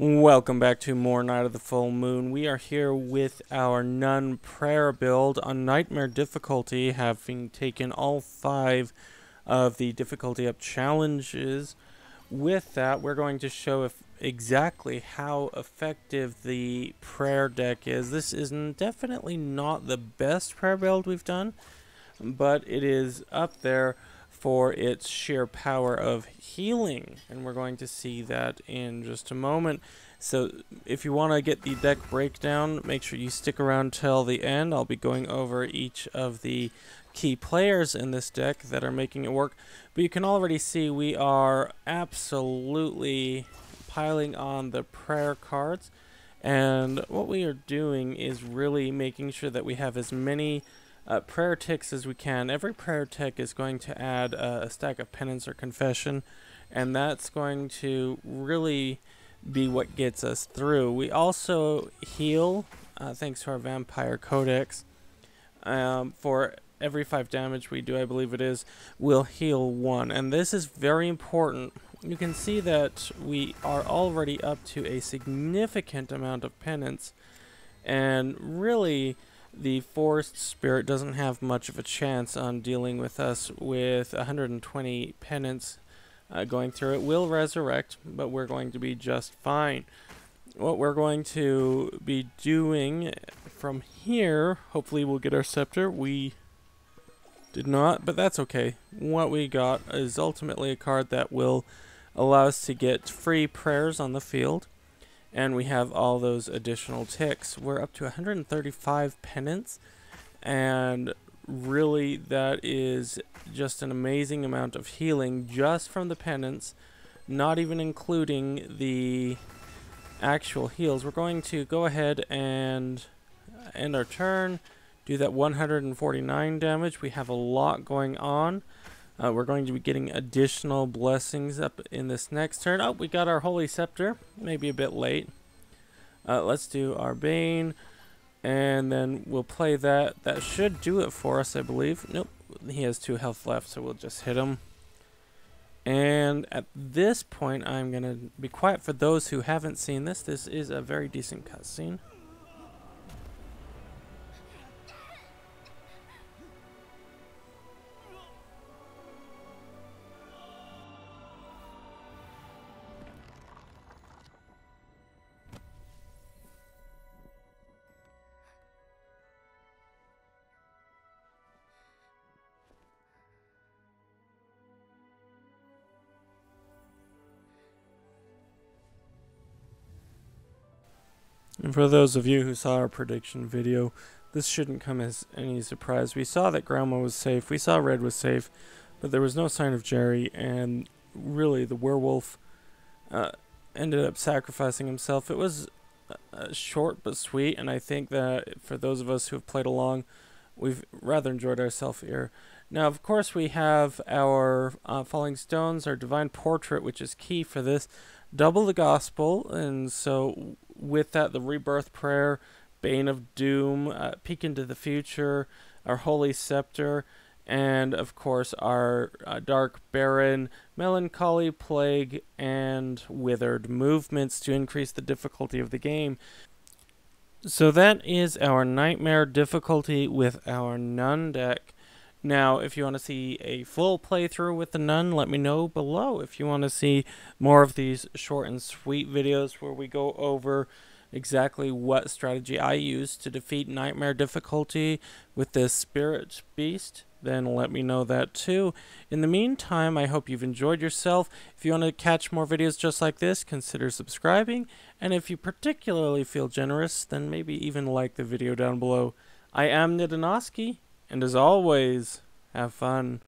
Welcome back to more Night of the Full Moon. We are here with our Nun Prayer build on Nightmare difficulty, having taken all five of the difficulty up challenges. With that, we're going to show if exactly how effective the prayer deck is. This is definitely not the best prayer build we've done, but it is up there for its sheer power of healing. And we're going to see that in just a moment. So if you want to get the deck breakdown, make sure you stick around till the end. I'll be going over each of the key players in this deck that are making it work. But you can already see we are absolutely piling on the prayer cards. And what we are doing is really making sure that we have as many uh, prayer ticks as we can. Every prayer tick is going to add uh, a stack of penance or confession, and that's going to really be what gets us through. We also heal, uh, thanks to our Vampire Codex. Um, for every 5 damage we do, I believe it is, we'll heal 1. And this is very important. You can see that we are already up to a significant amount of penance. And really, the forest spirit doesn't have much of a chance on dealing with us with 120 penance uh, going through it. Will resurrect, but we're going to be just fine. What we're going to be doing from here, hopefully we'll get our scepter. We did not, but that's okay. What we got is ultimately a card that will allow us to get free prayers on the field and we have all those additional ticks. We're up to 135 penance, and really that is just an amazing amount of healing just from the penance, not even including the actual heals. We're going to go ahead and end our turn, do that 149 damage. We have a lot going on. Uh, we're going to be getting additional blessings up in this next turn. Oh, we got our Holy Scepter. Maybe a bit late. Uh, let's do our Bane. And then we'll play that. That should do it for us, I believe. Nope. He has two health left, so we'll just hit him. And at this point, I'm going to be quiet for those who haven't seen this. This is a very decent cutscene. And for those of you who saw our prediction video, this shouldn't come as any surprise. We saw that Grandma was safe, we saw Red was safe, but there was no sign of Jerry, and really the werewolf uh, ended up sacrificing himself. It was uh, short but sweet, and I think that for those of us who have played along, we've rather enjoyed ourselves here. Now, of course, we have our uh, Falling Stones, our Divine Portrait, which is key for this. Double the Gospel, and so with that, the Rebirth Prayer, Bane of Doom, uh, Peek into the Future, our Holy Scepter, and of course our uh, Dark Baron, Melancholy Plague, and Withered movements to increase the difficulty of the game. So that is our Nightmare difficulty with our Nun deck. Now, if you want to see a full playthrough with the Nun, let me know below. If you want to see more of these short and sweet videos where we go over exactly what strategy I use to defeat Nightmare difficulty with this Spirit Beast, then let me know that too. In the meantime, I hope you've enjoyed yourself. If you want to catch more videos just like this, consider subscribing. And if you particularly feel generous, then maybe even like the video down below. I am NdoNosCi, and as always, have fun.